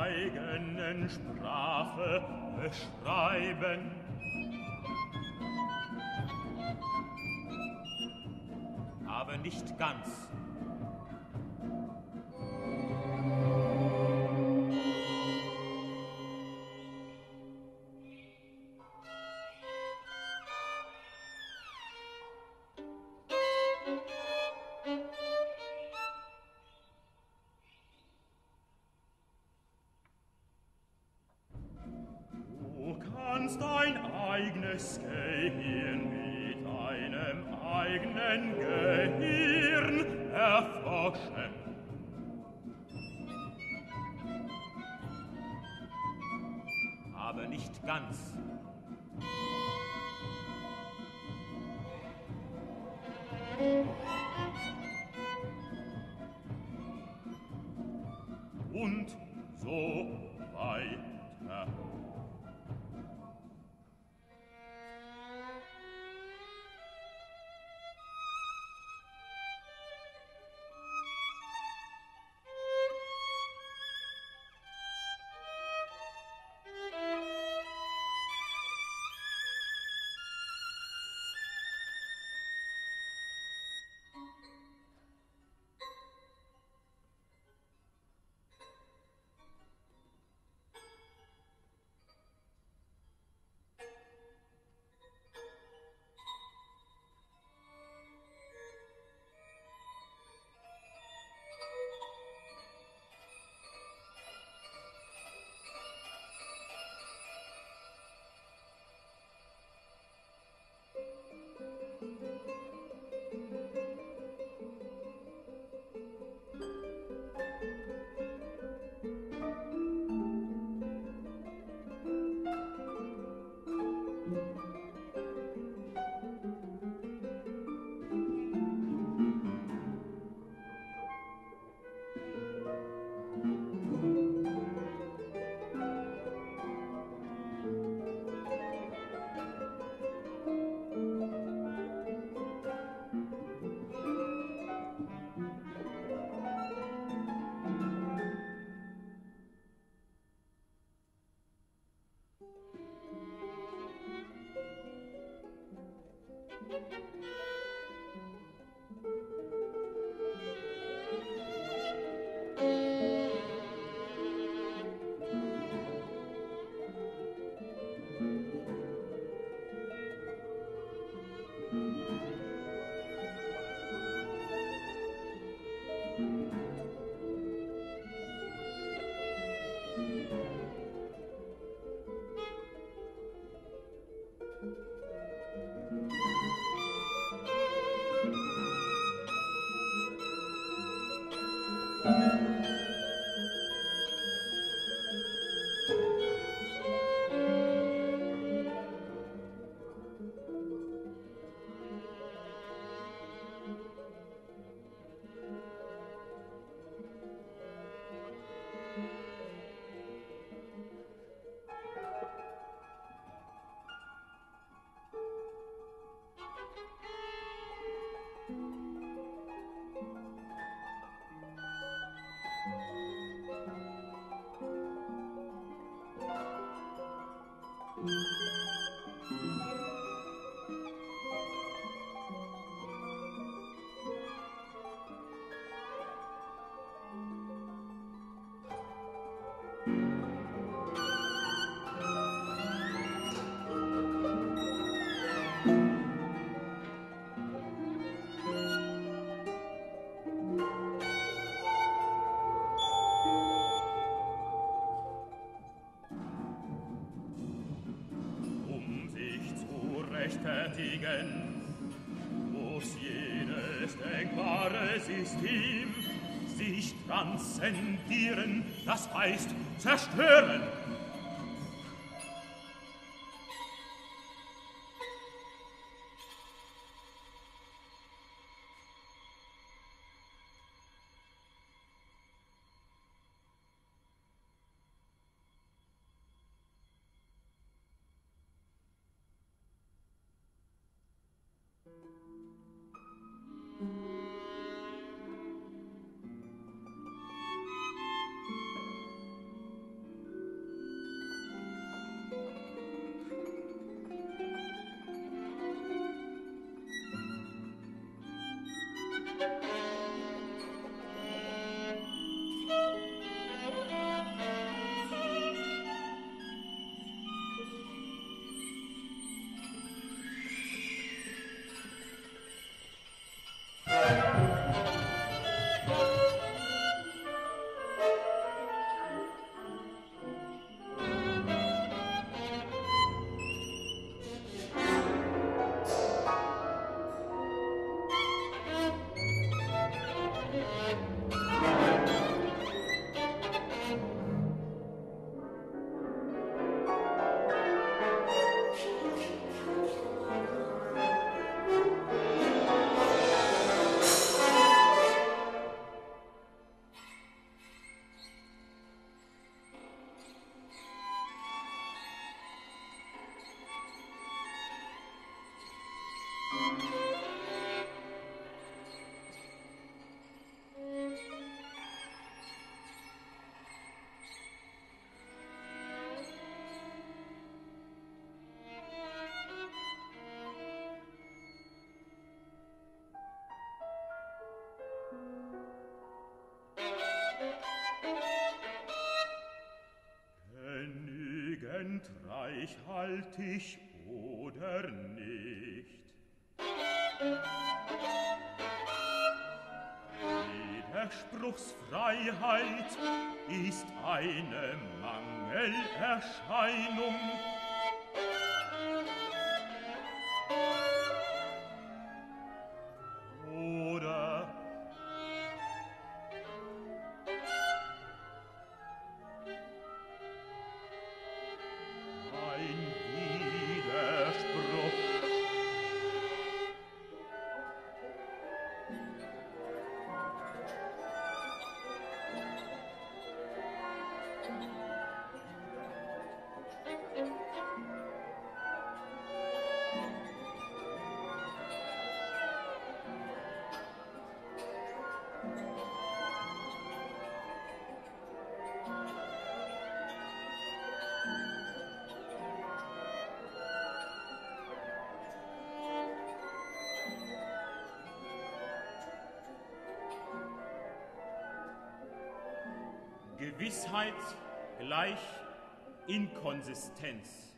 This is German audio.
eigenen Sprache beschreiben. Aber nicht ganz. uns dein eigenes Gehirn mit einem eigenen Gehirn erforschen. Aber nicht ganz. rechtfertigen. Muss jedes denkbare System sich transzendieren, das heißt zerstören, reich halt ich oder nicht. Widerspruchsfreiheit ist eine Mangelerscheinung, Gewissheit gleich Inkonsistenz.